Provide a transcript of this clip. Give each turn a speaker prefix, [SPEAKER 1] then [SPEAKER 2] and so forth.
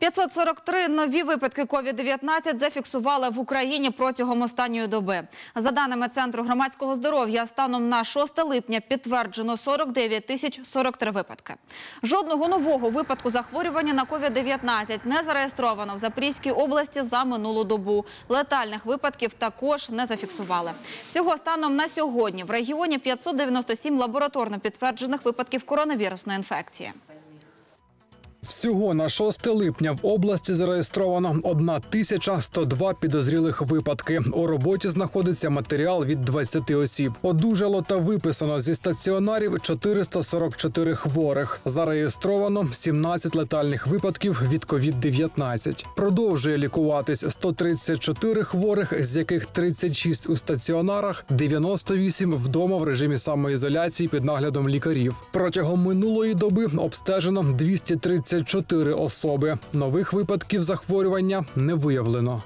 [SPEAKER 1] 543 нові випадки COVID-19 зафіксували в Україні протягом останньої доби. За даними Центру громадського здоров'я, станом на 6 липня підтверджено 49 тисяч 43 випадки. Жодного нового випадку захворювання на COVID-19 не зареєстровано в Запорізькій області за минулу добу. Летальних випадків також не зафіксували. Всього станом на сьогодні в регіоні 597 лабораторно підтверджених випадків коронавірусної інфекції.
[SPEAKER 2] Всього на 6 липня в області зареєстровано 1102 підозрілих випадки. У роботі знаходиться матеріал від 20 осіб. Одужало та виписано зі стаціонарів 444 хворих. Зареєстровано 17 летальних випадків від COVID-19. Продовжує лікуватись 134 хворих, з яких 36 у стаціонарах, 98 вдома в режимі самоізоляції під наглядом лікарів. Протягом минулої доби обстежено 234 особи. Нових випадків захворювання не виявлено.